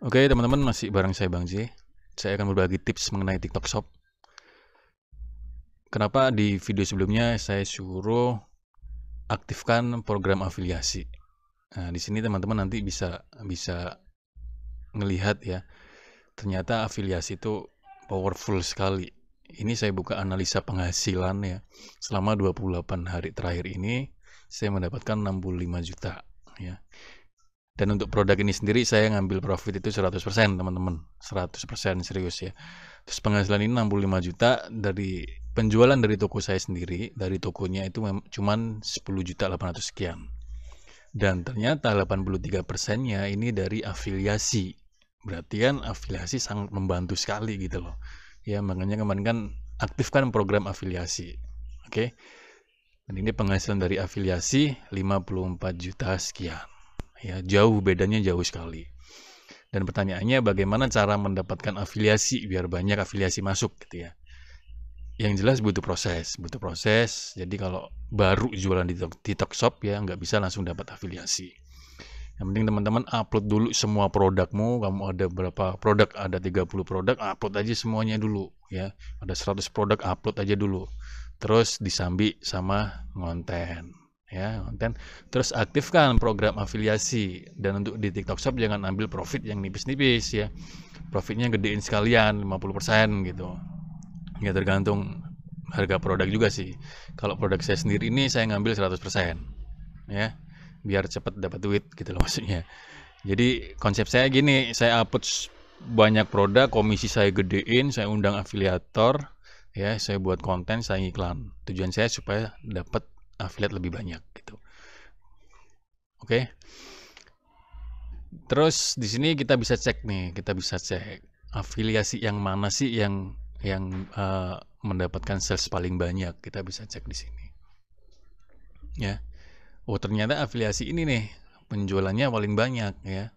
Oke teman-teman masih bareng saya Bang J. Saya akan berbagi tips mengenai TikTok Shop. Kenapa di video sebelumnya saya suruh aktifkan program afiliasi. Nah, di sini teman-teman nanti bisa bisa ngelihat ya. Ternyata afiliasi itu powerful sekali. Ini saya buka analisa penghasilan ya. Selama 28 hari terakhir ini saya mendapatkan 65 juta ya. Dan untuk produk ini sendiri saya ngambil profit itu 100% teman-teman. 100% serius ya. Terus penghasilan ini 65 juta dari penjualan dari toko saya sendiri. Dari tokonya itu cuman 10 juta 800 sekian. Dan ternyata 83 persennya ini dari afiliasi. Berarti kan afiliasi sangat membantu sekali gitu loh. Ya makanya kemarin kan aktifkan program afiliasi. Oke. Dan ini penghasilan dari afiliasi 54 juta sekian ya jauh bedanya jauh sekali. Dan pertanyaannya bagaimana cara mendapatkan afiliasi biar banyak afiliasi masuk gitu ya? Yang jelas butuh proses butuh proses. Jadi kalau baru jualan di TikTok Shop ya nggak bisa langsung dapat afiliasi. Yang penting teman-teman upload dulu semua produkmu. Kamu ada berapa produk? Ada 30 produk upload aja semuanya dulu ya. Ada 100 produk upload aja dulu. Terus disambi sama konten ya konten terus aktifkan program afiliasi dan untuk di TikTok Shop jangan ambil profit yang nipis-nipis ya. Profitnya gedein sekalian 50% gitu. Ya tergantung harga produk juga sih. Kalau produk saya sendiri ini saya ngambil 100% ya. Biar cepat dapat duit gitu loh maksudnya. Jadi konsep saya gini saya upload banyak produk komisi saya gedein saya undang afiliator ya. Saya buat konten saya iklan. Tujuan saya supaya dapat affiliate lebih banyak gitu. Oke. Okay. Terus di sini kita bisa cek nih, kita bisa cek afiliasi yang mana sih yang yang uh, mendapatkan sales paling banyak. Kita bisa cek di sini. Ya. Oh, ternyata afiliasi ini nih penjualannya paling banyak ya.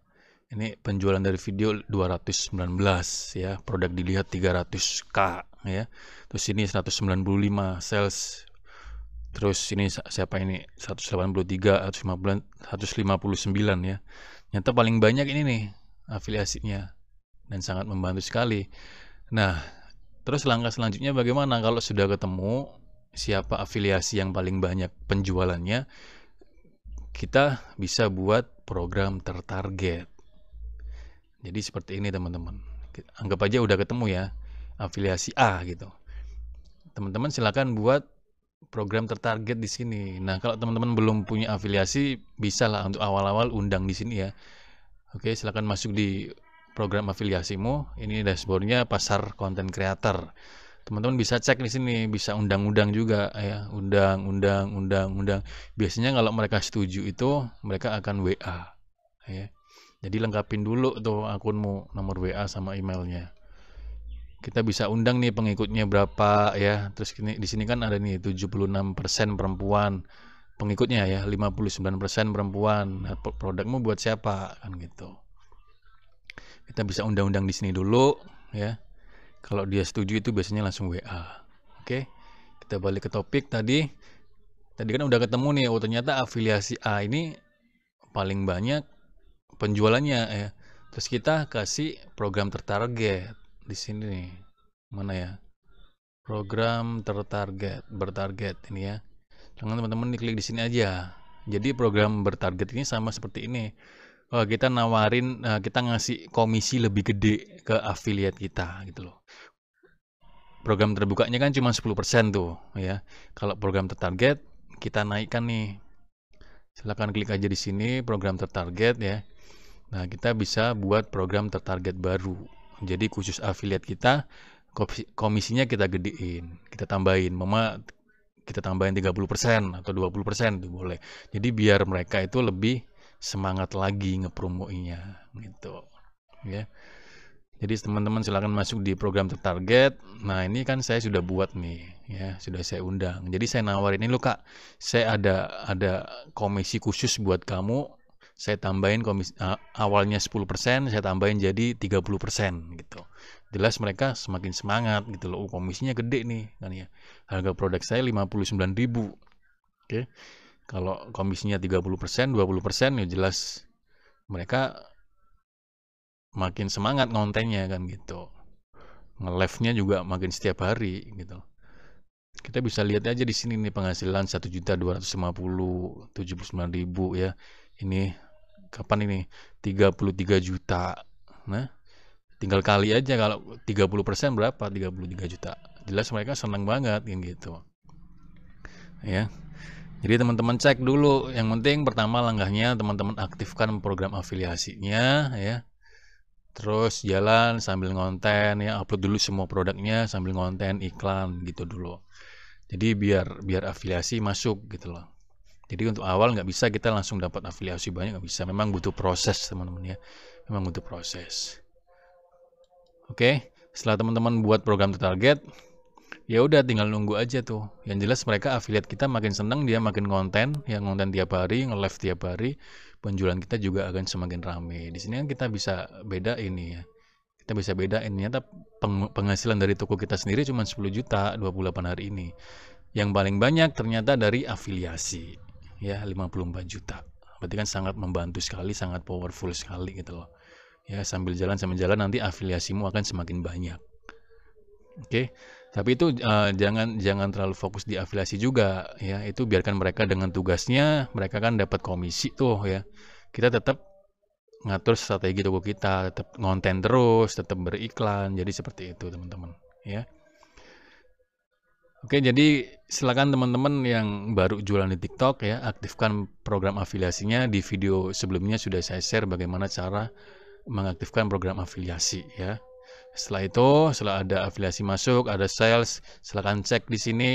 Ini penjualan dari video 219 ya, produk dilihat 300k ya. Terus ini 195 sales Terus ini siapa ini 183 159 ya. Nyata paling banyak ini nih afiliasinya dan sangat membantu sekali. Nah, terus langkah selanjutnya bagaimana kalau sudah ketemu siapa afiliasi yang paling banyak penjualannya? Kita bisa buat program tertarget. Jadi seperti ini teman-teman. Anggap aja udah ketemu ya afiliasi A gitu. Teman-teman silakan buat program tertarget di sini. Nah, kalau teman-teman belum punya afiliasi, bisa lah untuk awal-awal undang di sini ya. Oke, silahkan masuk di program afiliasimu. Ini dashboardnya pasar konten creator. Teman-teman bisa cek di sini, bisa undang-undang juga ya, undang, undang, undang, undang. Biasanya kalau mereka setuju itu mereka akan WA ya. Jadi lengkapin dulu tuh akunmu, nomor WA sama emailnya kita bisa undang nih pengikutnya berapa ya. Terus ini di sini kan ada nih 76% perempuan pengikutnya ya, 59% perempuan. Nah, produkmu buat siapa kan gitu. Kita bisa undang-undang di sini dulu ya. Kalau dia setuju itu biasanya langsung WA. Oke. Kita balik ke topik tadi. Tadi kan udah ketemu nih, oh ternyata afiliasi A ini paling banyak penjualannya ya. Terus kita kasih program tertarget di sini nih mana ya program tertarget bertarget ini ya. Jangan teman-teman diklik di sini aja. Jadi program bertarget ini sama seperti ini. Oh, kita nawarin uh, kita ngasih komisi lebih gede ke affiliate kita gitu loh. Program terbukanya kan cuma 10% tuh ya. Kalau program tertarget kita naikkan nih. Silahkan klik aja di sini program tertarget ya. Nah kita bisa buat program tertarget baru jadi khusus affiliate kita komisinya kita gedein, kita tambahin. Mama kita tambahin 30% atau 20% itu boleh. Jadi biar mereka itu lebih semangat lagi ngepromoinya gitu. Ya. Jadi teman-teman silahkan masuk di program tertarget. Nah ini kan saya sudah buat nih, ya sudah saya undang. Jadi saya nawarin ini lo kak, saya ada ada komisi khusus buat kamu saya tambahin komis uh, awalnya 10% saya tambahin jadi 30% gitu. Jelas mereka semakin semangat gitu loh. Oh, komisinya gede nih kan ya. Harga produk saya 59.000 oke. Okay. kalau komisinya 30% 20% ya jelas mereka makin semangat ngontennya kan gitu. Nge-live-nya juga makin setiap hari gitu. Kita bisa lihat aja di sini nih penghasilan satu juta dua ratus lima puluh tujuh puluh sembilan ribu ya. Ini kapan ini? 33 juta. Nah tinggal kali aja kalau 30% berapa? 33 juta. Jelas mereka senang banget gitu. Ya. Jadi teman-teman cek dulu. Yang penting pertama langkahnya teman-teman aktifkan program afiliasinya ya. Terus jalan sambil ngonten ya. Upload dulu semua produknya sambil ngonten iklan gitu dulu. Jadi biar biar afiliasi masuk gitu loh jadi untuk awal nggak bisa kita langsung dapat afiliasi banyak nggak bisa memang butuh proses teman-teman ya memang butuh proses Oke, setelah teman-teman buat program target, ya udah tinggal nunggu aja tuh. Yang jelas mereka affiliate kita makin seneng, dia makin konten, yang konten tiap hari, nge-live tiap hari, penjualan kita juga akan semakin rame. Di sini kan kita bisa beda ini ya. Kita bisa beda ini ternyata penghasilan dari toko kita sendiri cuma 10 juta 28 hari ini. Yang paling banyak ternyata dari afiliasi. Ya, 54 juta. Berarti kan sangat membantu sekali, sangat powerful sekali gitu loh. Ya sambil jalan sambil jalan nanti afiliasimu akan semakin banyak. Oke? Okay? tapi itu uh, jangan jangan terlalu fokus di afiliasi juga ya. Itu biarkan mereka dengan tugasnya mereka kan dapat komisi tuh ya. Kita tetap ngatur strategi toko kita tetap ngonten terus tetap beriklan. Jadi seperti itu teman-teman ya. Oke, jadi silakan teman-teman yang baru jualan di TikTok ya, aktifkan program afiliasinya. Di video sebelumnya sudah saya share bagaimana cara mengaktifkan program afiliasi ya. Setelah itu, setelah ada afiliasi masuk, ada sales, silahkan cek di sini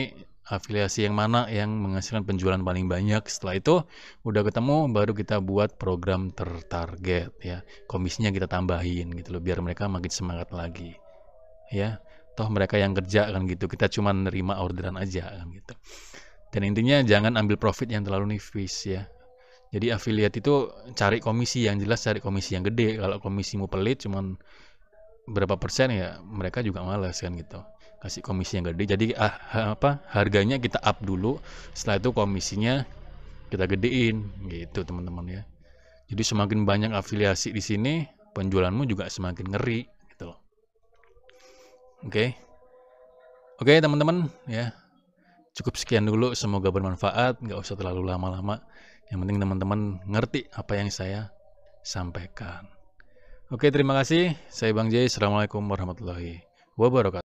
afiliasi yang mana yang menghasilkan penjualan paling banyak. Setelah itu udah ketemu, baru kita buat program tertarget ya. Komisinya kita tambahin gitu loh, biar mereka makin semangat lagi. Ya, toh mereka yang kerja kan gitu, kita cuma nerima orderan aja kan gitu. Dan intinya jangan ambil profit yang terlalu nipis ya. Jadi affiliate itu cari komisi yang jelas cari komisi yang gede. Kalau komisimu pelit cuman berapa persen ya mereka juga males kan gitu. Kasih komisi yang gede. Jadi ah, apa harganya kita up dulu. Setelah itu komisinya kita gedein gitu teman-teman ya. Jadi semakin banyak afiliasi di sini, penjualanmu juga semakin ngeri. Oke. Okay. Oke, okay, teman-teman ya. Cukup sekian dulu, semoga bermanfaat, nggak usah terlalu lama-lama. Yang penting teman-teman ngerti apa yang saya sampaikan. Oke, terima kasih. Saya Bang Jay. Assalamualaikum warahmatullahi wabarakatuh.